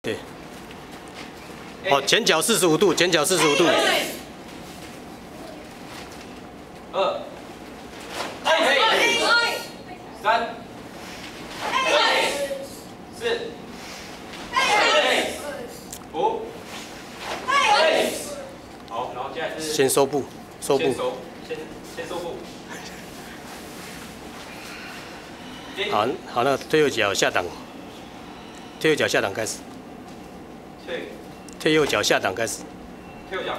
对。好，前脚四十五度，前脚四十五度。二。三。四。五。好，然后现在是先收步，收步。先收，先先收步。好，好，那退右脚下档，退右脚下档开始。退。退右脚下档开始。退右脚，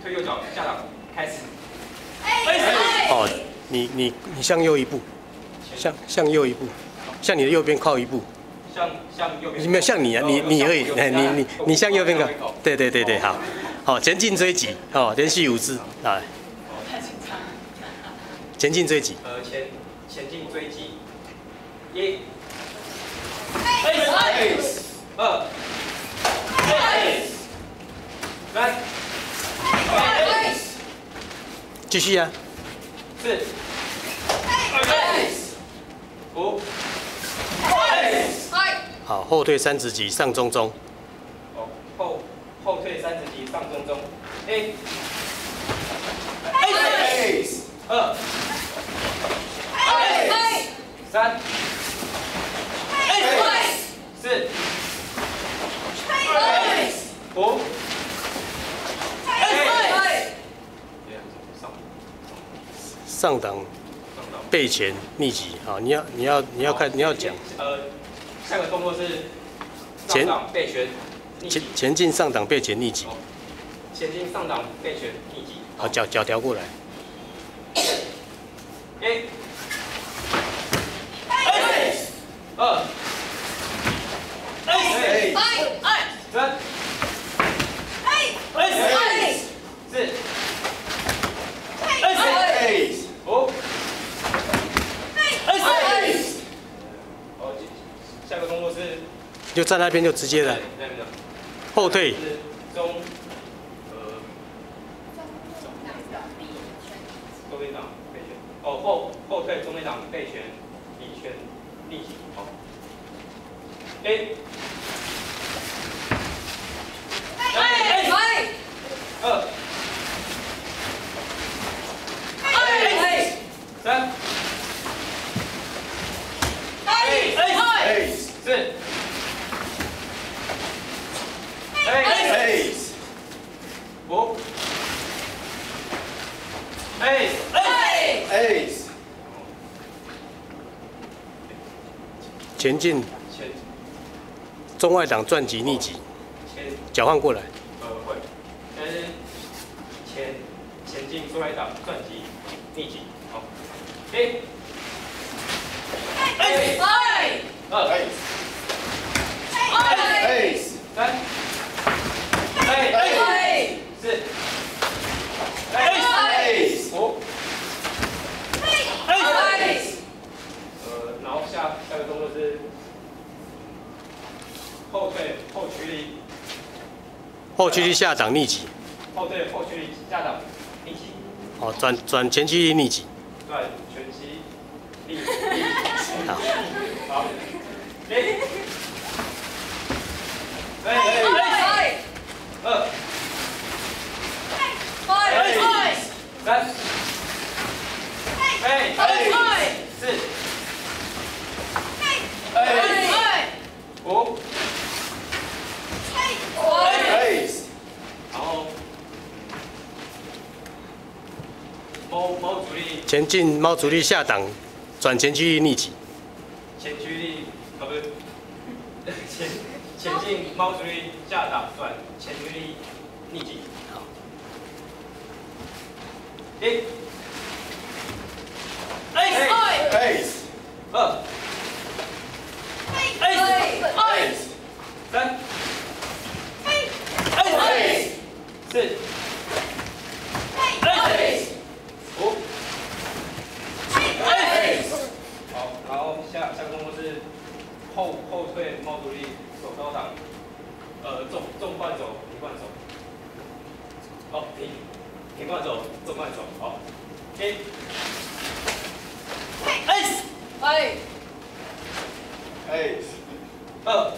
退右脚下档开始。哦，你你你向右一步，向向右一步，向你的右边靠一步。向向右边。没有向你啊，你你而已，哎，你你你向右边靠。对对对对，好，好，前进追击，哦，连续五次，来。前进追击。呃，前前进追击。一。二。三，继续啊！四，五，好，后退三十级，上中中。哦，后后退三十级，上中中。A，二，三，四，五。上档背前逆击，好，你要你要你要看你要讲。呃，下个动作是前档背拳前前进上档背前逆击。前进上档背拳逆击。好，脚脚调过来。一，二，三。就在那边就直接的，后退。中，呃，中内档背拳，哦后后退中内档背拳，逆拳逆击，好。A。二。三。四。五，ace，ace，前进，中外档转击逆击，交换过来，呃会，先前前进中外档转击逆击，好，一，ace，二，ace，ace，三。后退后驱力，后驱力下档逆击。后对后驱力下档逆击。哦，转转前驱力逆击。转前驱逆逆。好。好。一。二。三。四。五力前进，猫主力下档，转前驱力逆击。前驱力啊不是，前 前进猫主力下档转前驱力逆击。好，一，哎，二，哎，三，哎，四。后后退猫独立手高挡，呃重重半走平半走，好平平半走重半走好，一，哎，哎，哎，二，